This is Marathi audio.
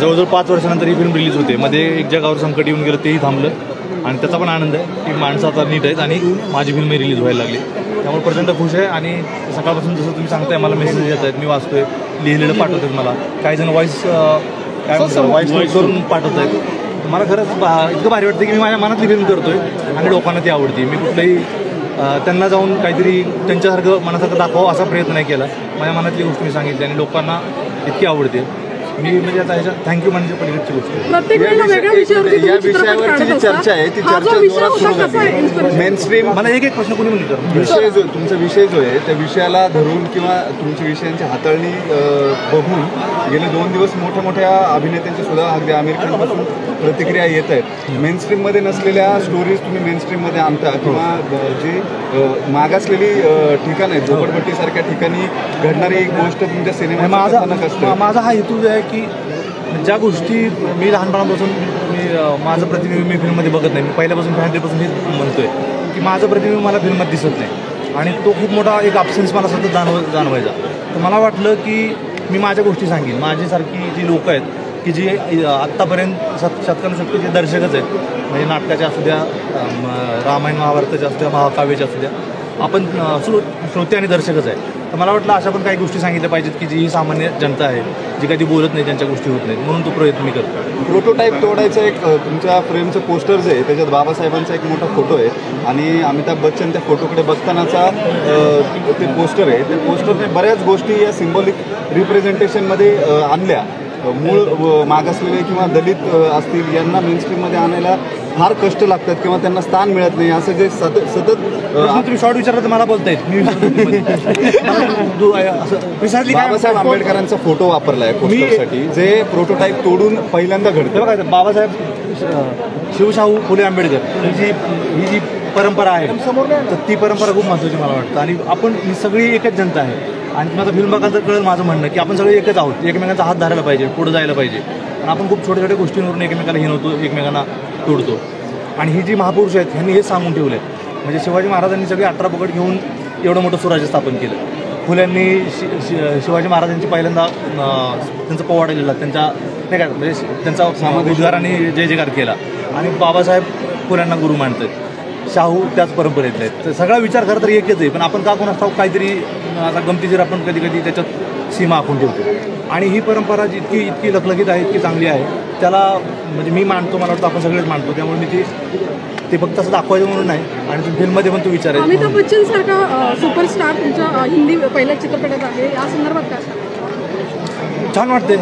जवळजवळ पाच वर्षानंतर ही फिल्म रिलीज होते. मध्ये एक जगावर संकट येऊन गेलं तेही थांबलं. आणि त्याचा पण आनंद आहे की माणसं आता नीट आहेत आणि माझी फिल्मही रिलीज व्हायला लागली. त्यामुळे प्रचंड खुश आहे आणि सकाळपासून जसं तुम्ही सांगताय मला मेसेज येत आहेत. मी वाचतोय लिहिलेलं पाठवतात मला. काही जण व्हॉइस काय म्हणतात व्हॉइस करून पाठवत आहेत मला खरंच इतकं भारी वाटतं की मी माझ्या मनातली फिल्म करतोय आणि लोकांना ती आवडते. मी कुठलंही त्यांना जाऊन काहीतरी त्यांच्यासारखं मनासारखं दाखवावं असा प्रयत्न नाही केला. माझ्या मनातली गोष्ट मी सांगितली आणि लोकांना इतकी आवडते. मी म्हणजे आता ह्याच्यात थँक्यू म्हणजे पलीकडची गोष्ट आहे. या विषयावरची जी चर्चा आहे ती. हा चर्चा जोरात सुरू आहे झाली? मेन स्ट्रीम मला एक एक प्रश्न कोणी म्हणलं विषय जो तुमचा विषय जो आहे त्या विषयाला धरून किंवा तुमच्या विषयांची हाताळणी अ, बघून गेले दोन दिवस मोठ्या मोठ्या अभिनेत्यांची सुद्धा अगदी आमिर खानपासून प्रतिक्रिया येत आहेत मेन स्ट्रीममध्ये नसलेल्या स्टोरीज तुम्ही मेन स्ट्रीममध्ये आणता किंवा अ, जी अ, मागासलेली अ, ठिकाणं आहेत झोपडपट्टीसारख्या ठिकाणी घडणारी एक गोष्ट तुमच्या आणि सिनेमात माझा असतं माझा हा हेतू जो आहे की ज्या गोष्टी मी लहानपणापासून मी माझं प्रतिबिंब मी फिल्ममध्ये बघत नाही. मी पहिल्यापासून फॅमिलीपासून हेच म्हणतोय की माझं प्रतिबिंब मला फिल्मात दिसत नाही. आणि तो खूप मोठा एक अपसेन्स मला सतत जाणव जाणवायचा. तर मला वाटलं की मी माझ्या गोष्टी सांगेन. माझ्यासारखी जी लोक आहेत की जी आत्तापर्यंत शत शतकानुशतके जे दर्शकच आहेत म्हणजे नाटकाचे असू द्या रामायण महाभारताचे असू द्या महाकाव्याचे असू द्या आपण श्रो श्रोते आणि दर्शकच आहे तर मला वाटलं अशा पण काही गोष्टी सांगितल्या पाहिजेत की जी ही सामान्य जनता आहे जी कधी बोलत नाही त्यांच्या गोष्टी होत नाहीत. म्हणून तो प्रयत्न मी करतो प्रोटोटाईप तोडायचं एक तुमच्या फ्रेमचं पोस्टर जे आहे त्याच्यात बाबासाहेबांचा एक मोठा फोटो आहे आणि अमिताभ बच्चन त्या फोटोकडे बघतानाचा ते पोस्टर आहे. त्या पोस्टरने बऱ्याच गोष्टी या सिम्बॉलिक रिप्रेझेंटेशनमध्ये आणल्या. मूळ व मागासलेले किंवा दलित असतील यांना मेनस्ट्रीममध्ये आणायला फार कष्ट लागतात किंवा त्यांना स्थान मिळत नाही असं जे सतत सतत तुम्ही शॉर्ट विचारला तर मला बोलता येत मी बाबासाहेब आंबेडकरांचा फोटो वापरला आहे पोस्टरसाठी जे प्रोटोटाईप तोडून पहिल्यांदा घडतं. बघा बाबासाहेब शिवशाहू फुले आंबेडकर ही जी ही जी परंपरा आहे तर ती परंपरा खूप महत्त्वाची मला वाटतं. आणि आपण ही सगळी एकच जनता आहे. आणि माझं फिल्म बघायला तर कळेल माझं म्हणणं की आपण सगळे एकच आहोत. एकमेकांचा हात धरायला पाहिजे पुढे जायला पाहिजे. आणि आपण खूप छोट्या छोट्या गोष्टींवरून एकमेकाला हिनवतो एकमेकांना तोडतो. आणि ही जी महापुरुष आहेत ह्यांनी हेच सांगून ठेवलं म्हणजे शिवाजी महाराजांनी सगळे अठरा पकड घेऊन एवढं मोठं स्वराज्य स्थापन केलं. फुल्यांनी शि शि- शिवाजी महाराजांची पहिल्यांदा त्यांचं पोवाडा लिहिला त्यांच्या नाही का म्हणजे त्यांचा उद्गार आणि जय जयकार केला. आणि बाबासाहेब फुल्यांना गुरु मानतात शाहू त्याच परंपरेतले आहेत. तर सगळा विचार खरं तर एकच आहे. पण आपण का कोणास ठाऊक काहीतरी अं, आता गमतीशीर आपण कधी कधी त्याच्यात सीमा आखून ठेवतो. आणि ही परंपरा जी इतकी लखलखीत आहे इतकी चांगली आहे त्याला म्हणजे मी मानतो मला वाटतं आपण सगळेच मानतो त्यामुळे मी ती ते फक्त असं दाखवायचं म्हणून नाही आणि तो फिल्ममध्ये पण तो विचार आहे. अमिताभ बच्चन सारखा सुपरस्टार तुमच्या हिंदी पहिल्या चित्रपटात आहे या संदर्भात काय? छान वाटते